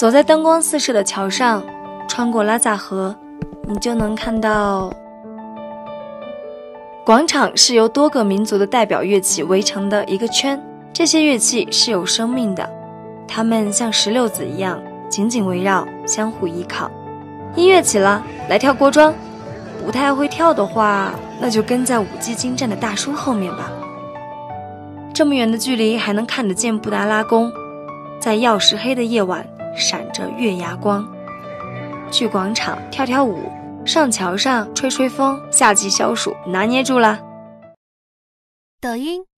走在灯光四射的桥上，穿过拉萨河，你就能看到。广场是由多个民族的代表乐器围成的一个圈，这些乐器是有生命的，它们像石榴子一样紧紧围绕，相互依靠。音乐起了，来跳锅庄。不太会跳的话，那就跟在舞技精湛的大叔后面吧。这么远的距离还能看得见布达拉宫，在曜石黑的夜晚月牙光。去广场跳跳舞，上桥上吹吹风，夏季消暑拿捏住了。抖音。